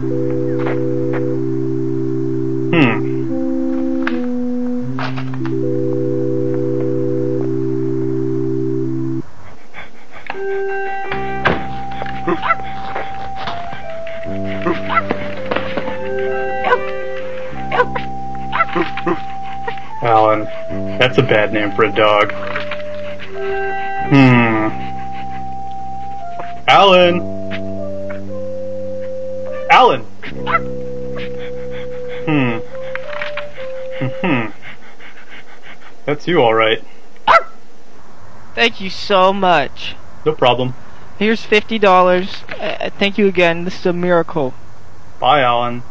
Hmm. Allan, that's a bad name for a dog. Hmm. Allan! Allan! Hmm. Hmm. That's you, alright. Thank you so much. No problem. Here's fifty dollars. Uh, thank you again. This is a miracle. Bye, Allan.